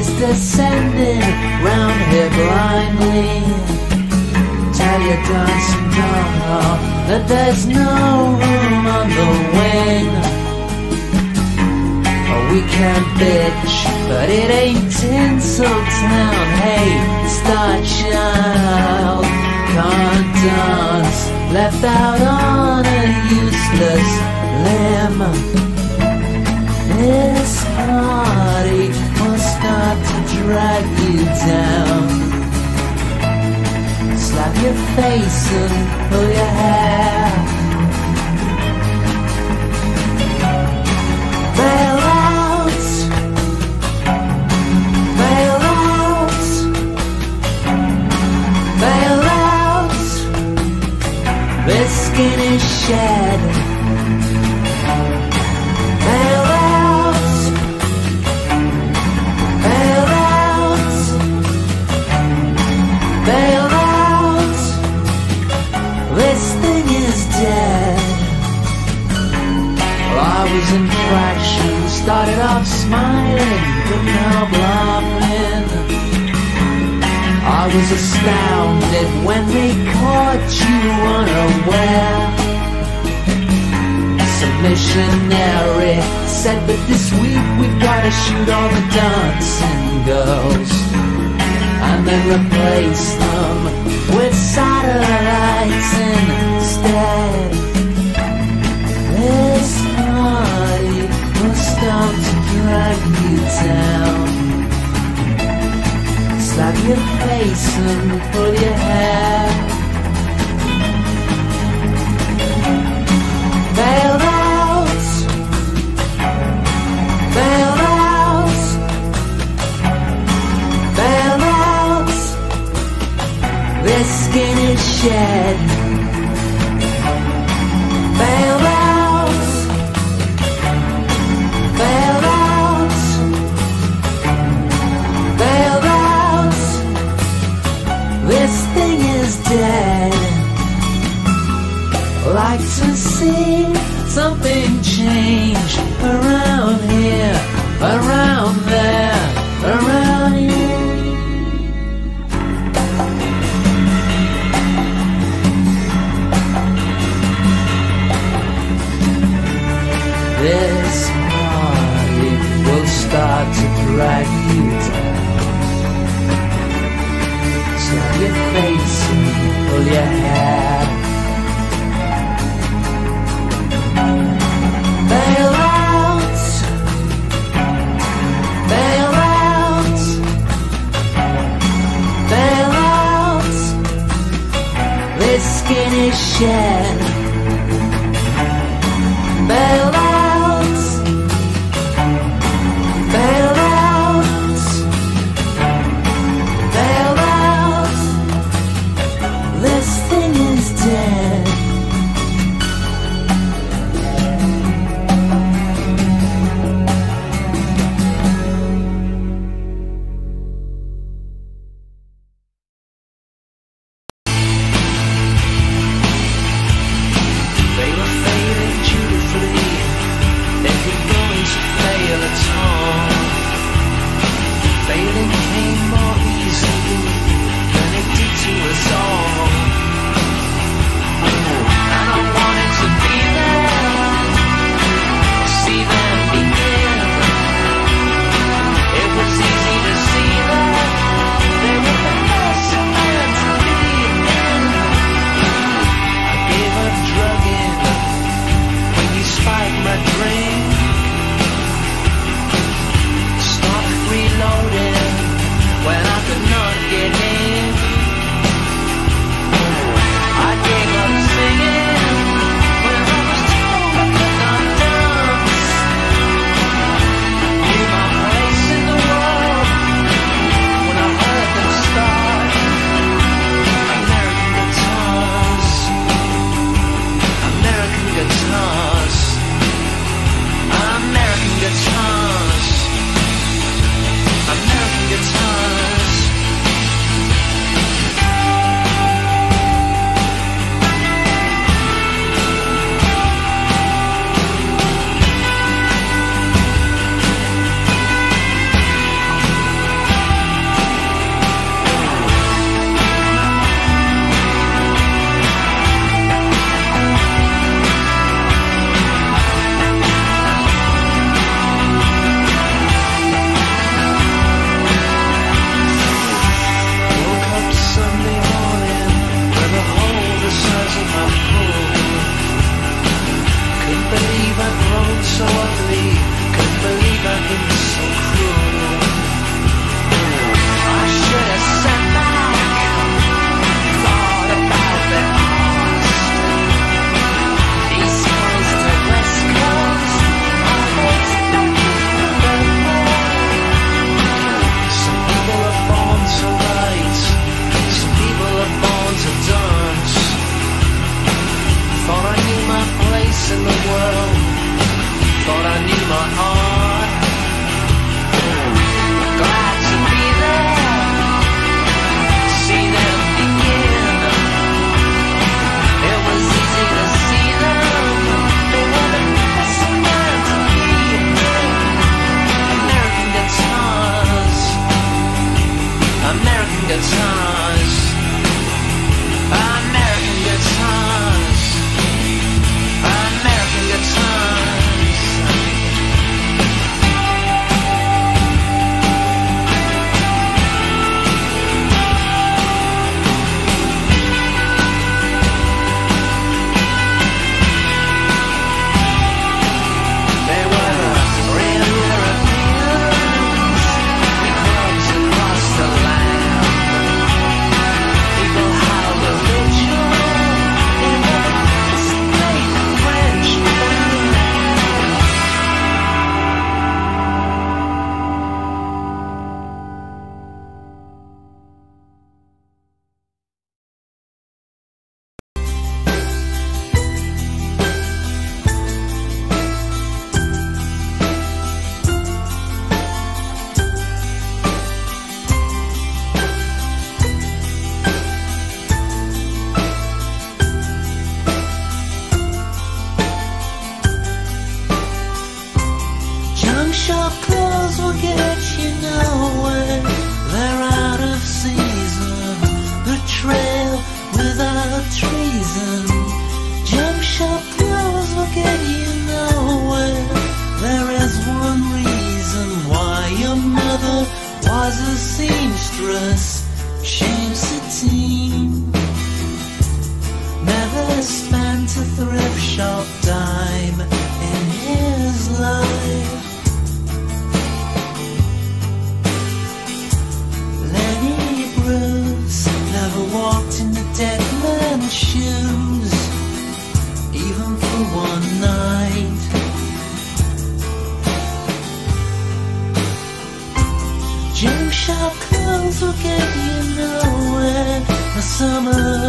is descending round here blindly. Tell your dancing doll that there's no room on the wing. Oh, we can bitch, but it ain't Tinseltown. Hey, star child, can't dance, left out on a useless limb. Yeah. write you down. Slap your face and pull your hair. Bail out, bail out, bail out. Skin is shed. I was in fractions, started off smiling, but now bluffing. I was astounded when they caught you unaware. Submissionary missionary said that this week we've gotta shoot all the dancing girls. And then replace them with satellites instead. start to drag you down. Slap your face and pull your hair. Bail out, bail out, bail out. Their skin is shed. Bail dead. Like to see something change around here, around there, around you.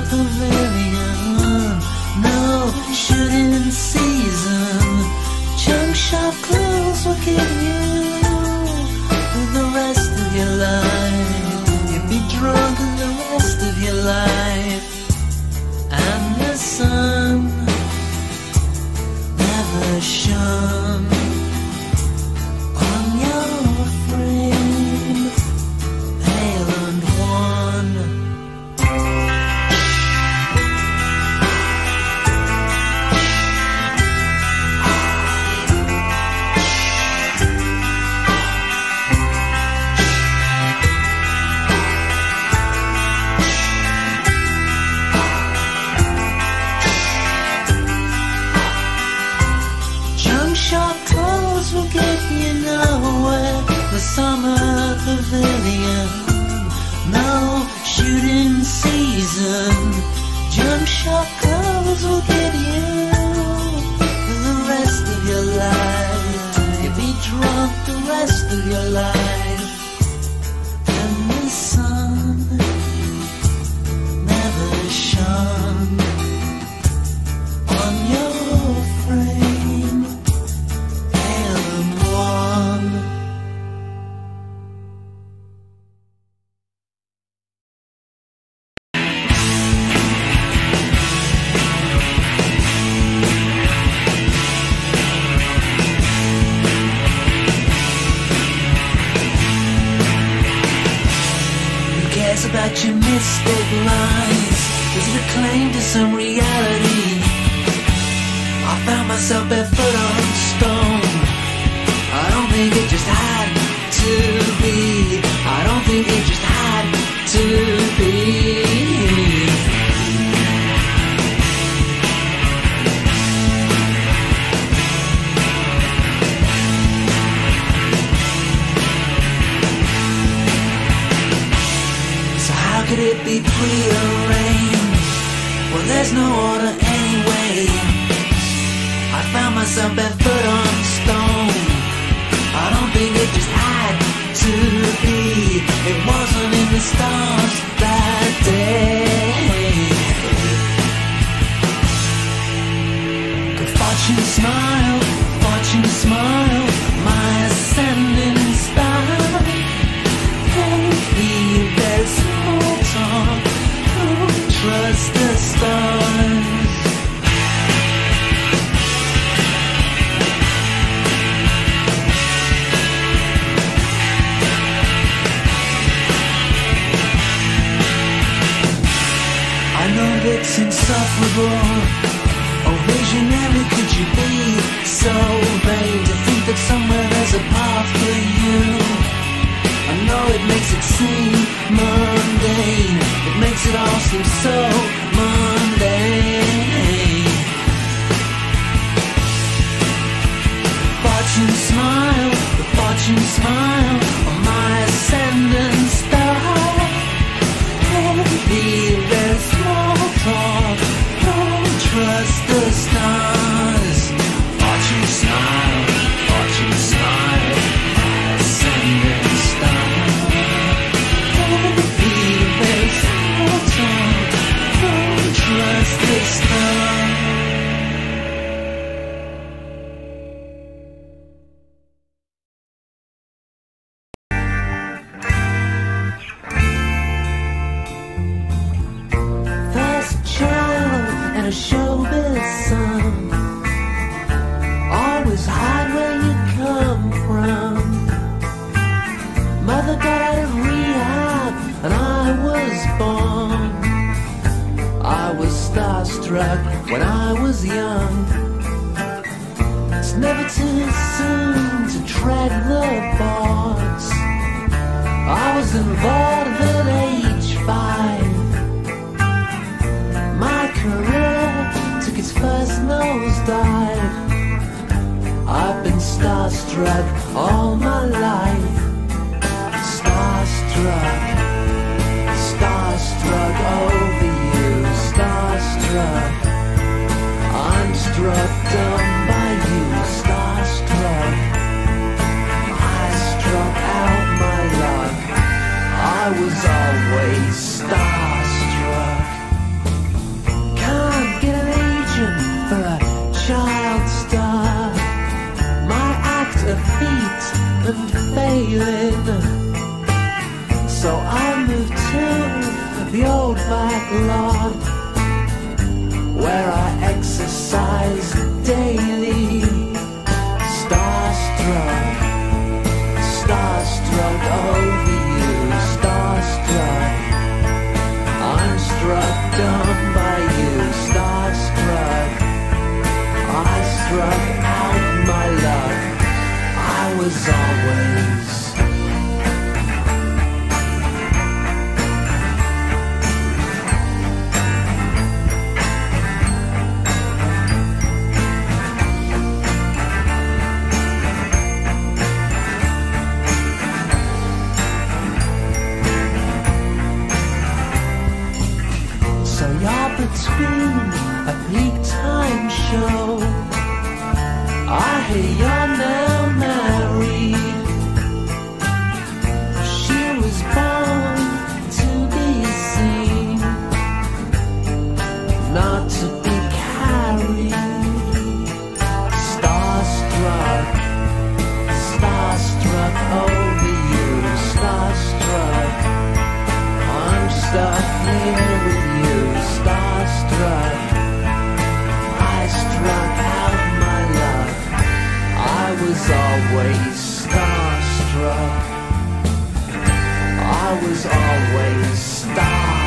pavilion. No shooting season. Junk shop clothes will give you. drunk the rest of your life. And the sun never shone. showbiz song. died. I've been starstruck all my life. Starstruck, starstruck over you. Starstruck, I'm struck dumb by you. Starstruck, I struck out my luck. I was always. feeling. So I moved to the old back lot where I exercise daily. was always starstruck. I was always starstruck.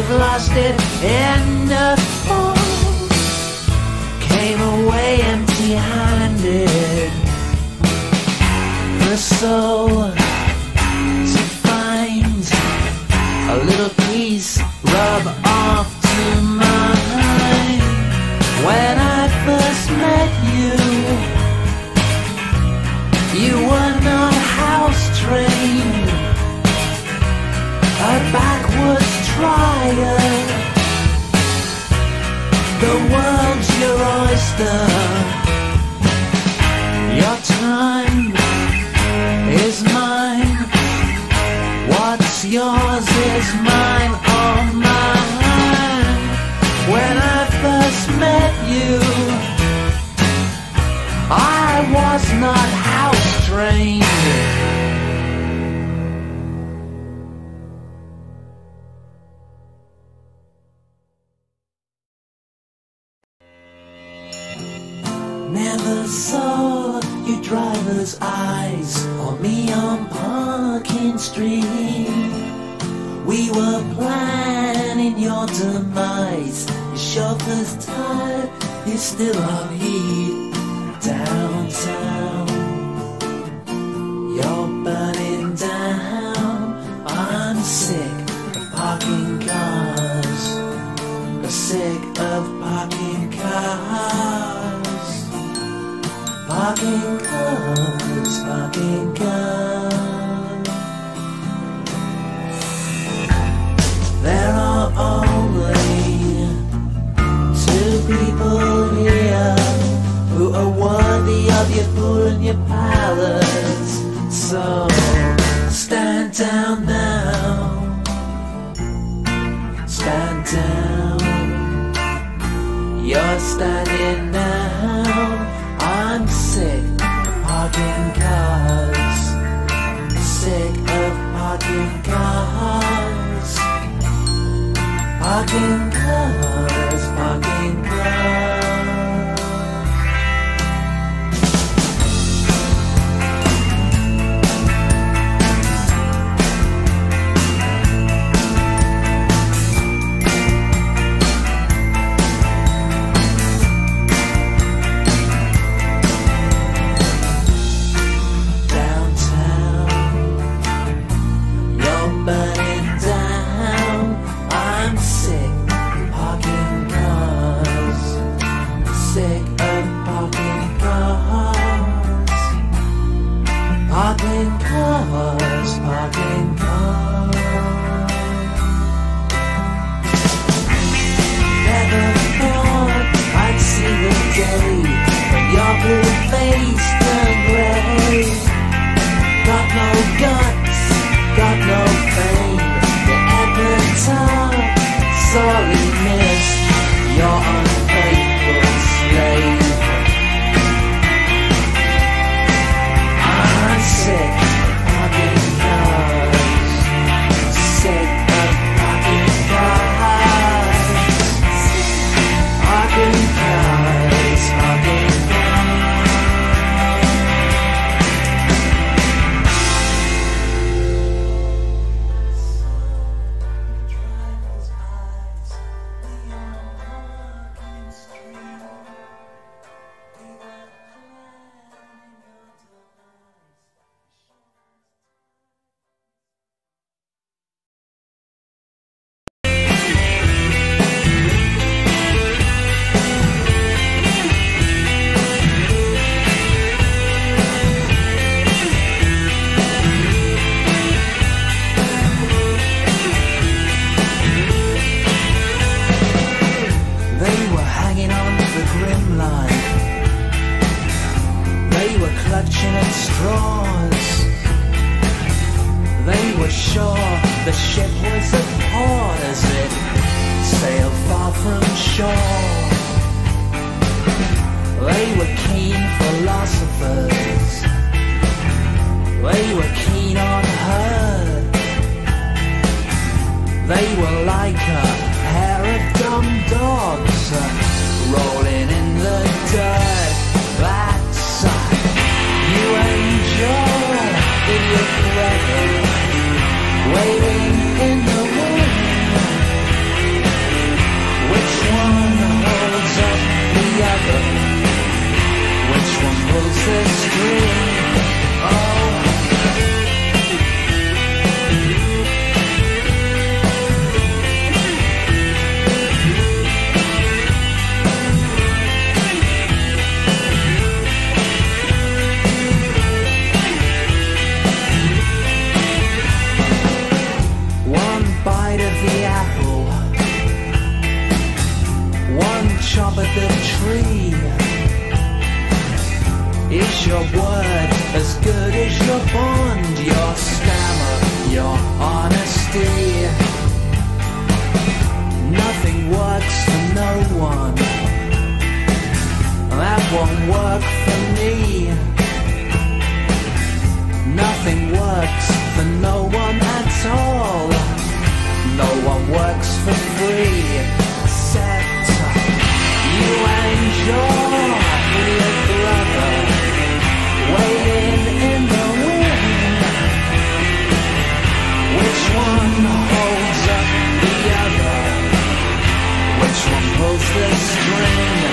have lost it and oh, came away empty-handed. The soul. still me talking the string?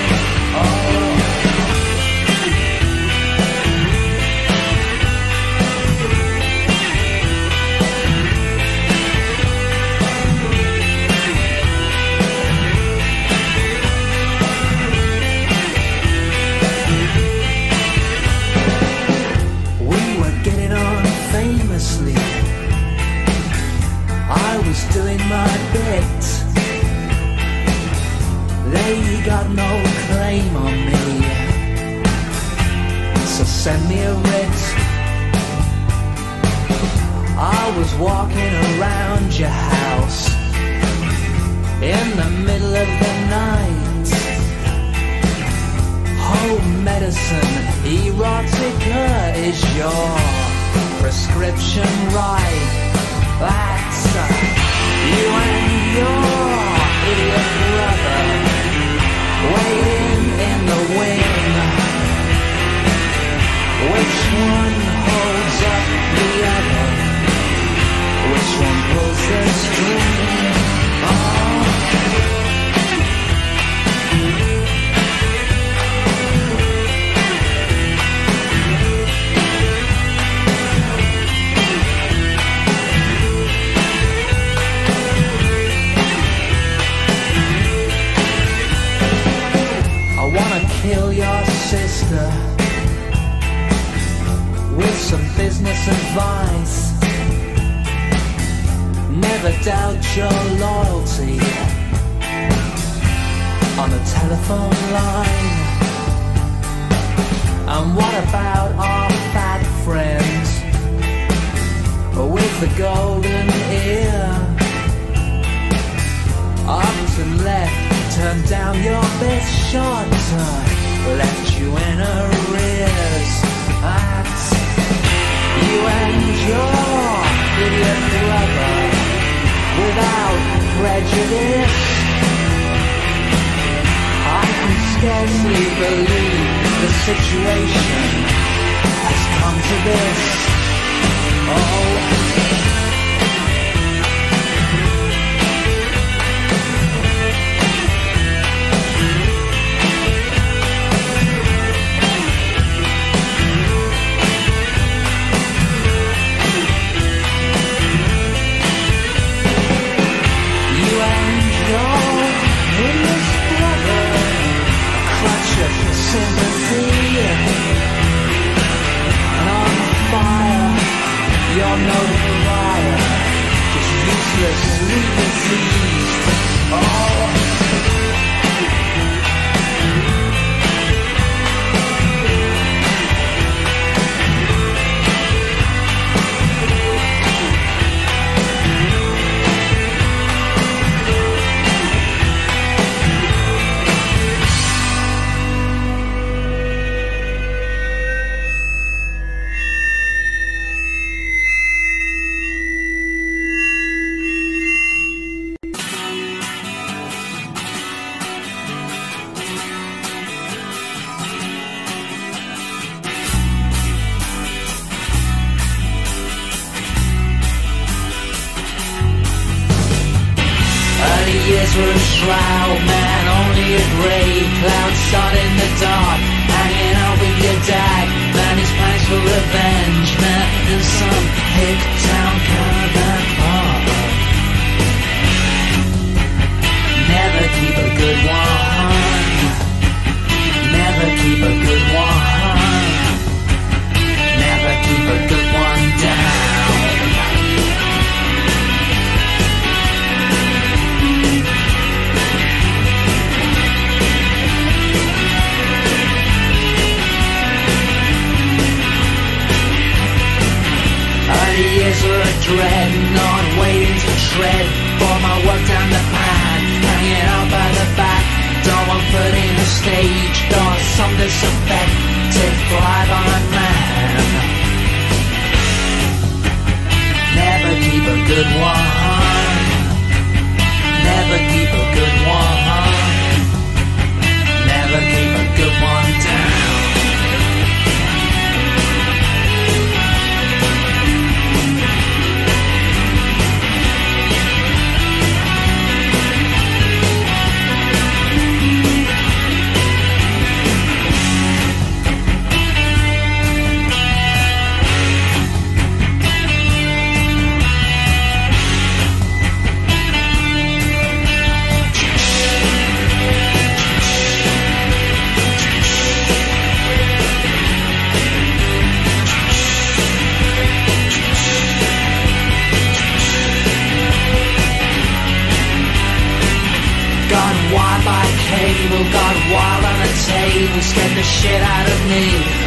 Cable, got wild on a table, scared the shit out of me.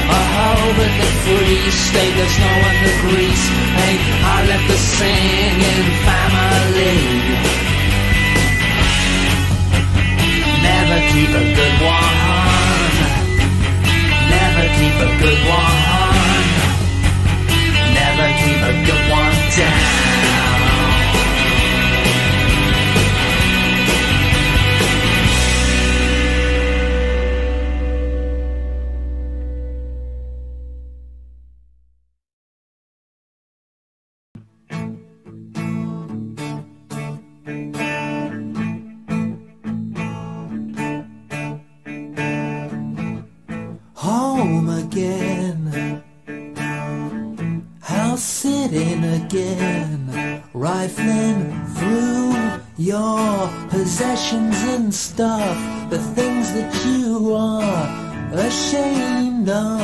A hole in the free state, there's no one to grease. Hey, I left the singing family. Never keep a good one. Never keep a good one. Never keep a good one down. Possessions and stuff, the things that you are ashamed of.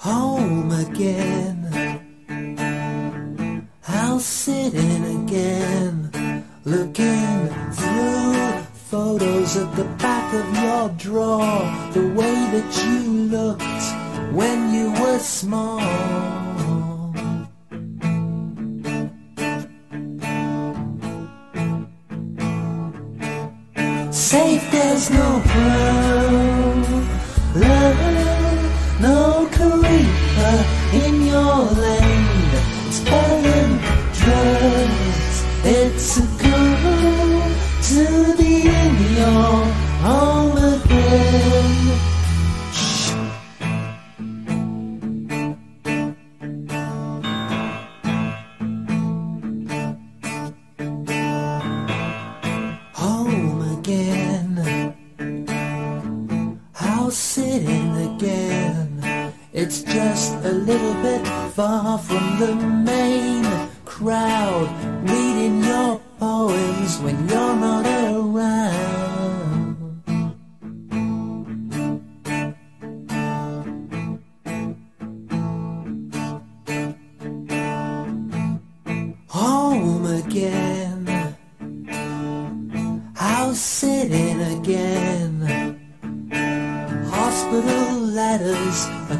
Home again. House sitting again, looking through photos at the back of your drawer, the way that you looked when you were small. Safe, there's no problem,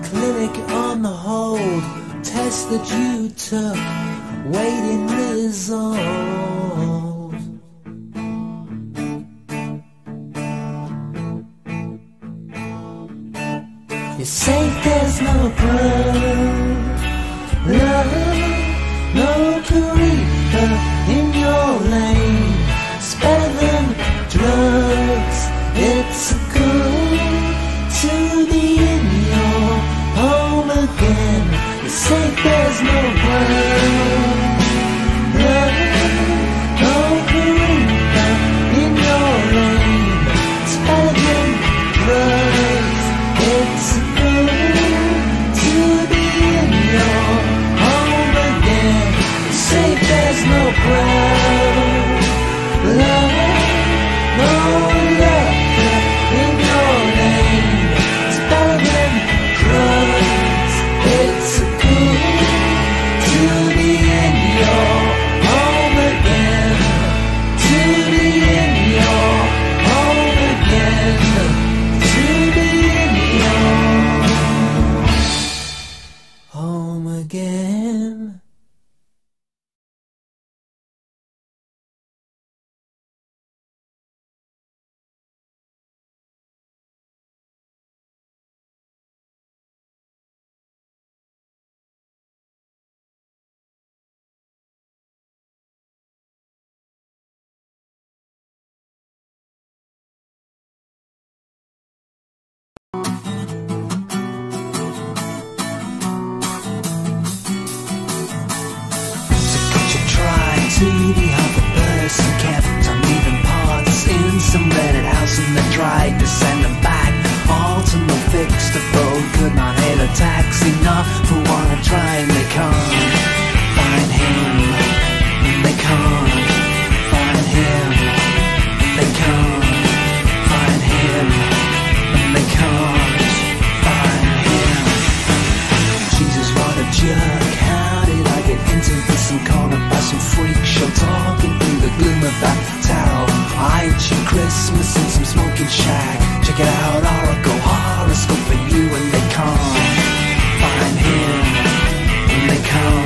clinic on the hold, test that you took, waiting result. You say there's no problem, tried to send them back. All to no fix, the phone could not hit a taxi Not for one to try and they can't find him And they can't find him they can't find him And they can't find him. Jesus, what a jerk. How did I get into this? I'm caught by some freak show Talking through the gloom of that tower. I ate Christmas in some smoking shack. Check it out, Oracle horoscope for you when they come. Find him when they come.